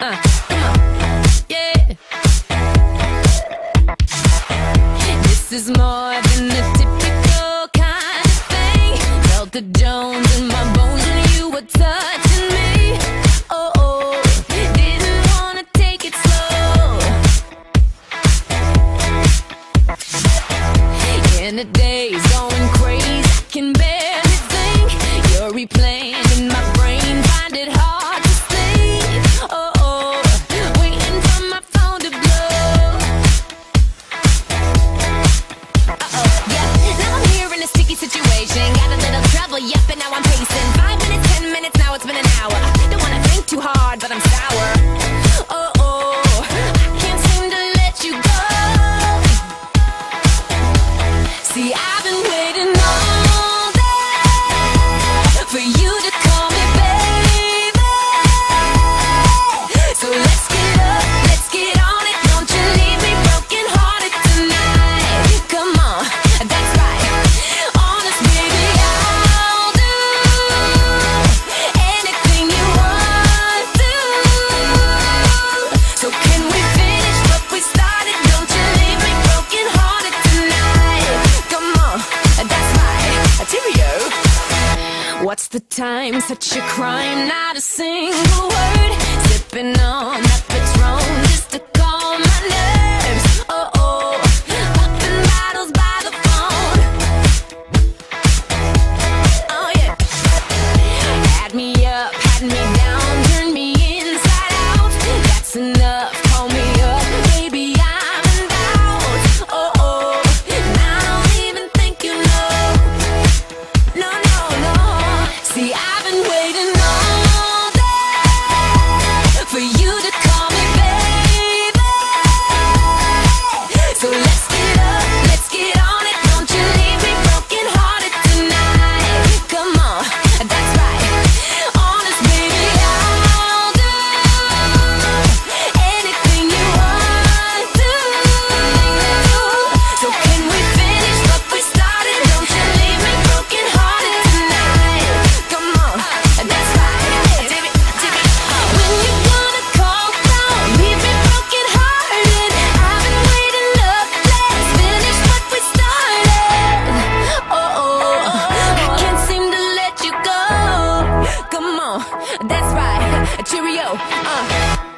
Uh. yep, and now I'm pacing. Five minutes, ten minutes, now it's been an hour. Don't wanna think too hard, but I'm sour. Oh, oh, can't seem to let you go. See, I What's the time? Such a crime, not a single word. Sipping on that Patron. on. That's right. Cheerio. Uh.